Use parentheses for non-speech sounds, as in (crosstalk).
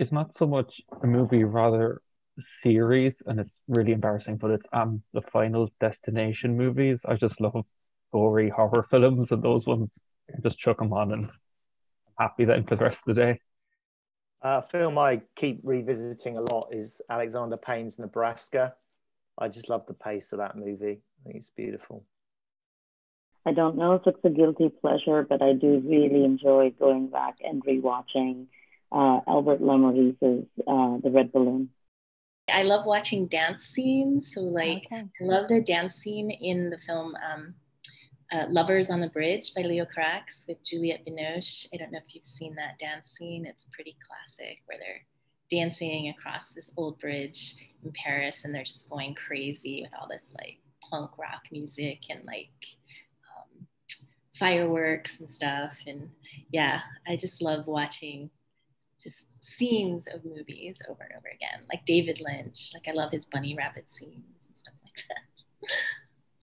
it's not so much a movie, rather series, and it's really embarrassing, but it's um the Final Destination movies. I just love gory horror (laughs) films, and those ones I just chuck them on, and I'm happy then for the rest of the day. Uh, film I keep revisiting a lot is Alexander Payne's Nebraska. I just love the pace of that movie. I think it's beautiful. I don't know if it's a guilty pleasure, but I do really enjoy going back and rewatching uh, Albert Lamorisse's uh, The Red Balloon. I love watching dance scenes. So, like, okay. I love the dance scene in the film um, uh, Lovers on the Bridge by Leo Carax with Juliette Binoche. I don't know if you've seen that dance scene. It's pretty classic where they're dancing across this old bridge in Paris and they're just going crazy with all this like punk rock music and like um, fireworks and stuff. And yeah, I just love watching just scenes of movies over and over again, like David Lynch. Like I love his bunny rabbit scenes and stuff like that. (laughs)